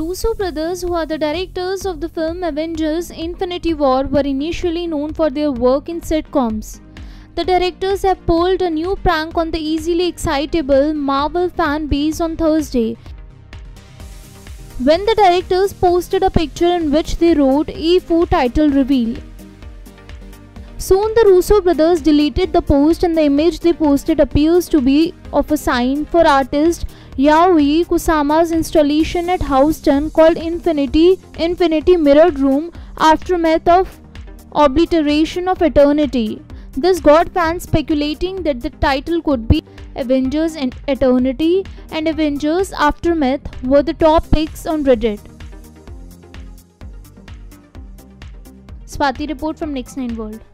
Russo brothers, who are the directors of the film Avengers Infinity War, were initially known for their work in sitcoms. The directors have pulled a new prank on the easily excitable Marvel fan base on Thursday. When the directors posted a picture in which they wrote E4 title reveal. Soon the Russo brothers deleted the post and the image they posted appears to be of a sign for artist Yayoi Kusama's installation at Houston called Infinity Infinity Mirrored Room Aftermath of Obliteration of Eternity. This got fans speculating that the title could be Avengers and Eternity and Avengers Aftermath were the top picks on Reddit. Swati report from Next 9 World.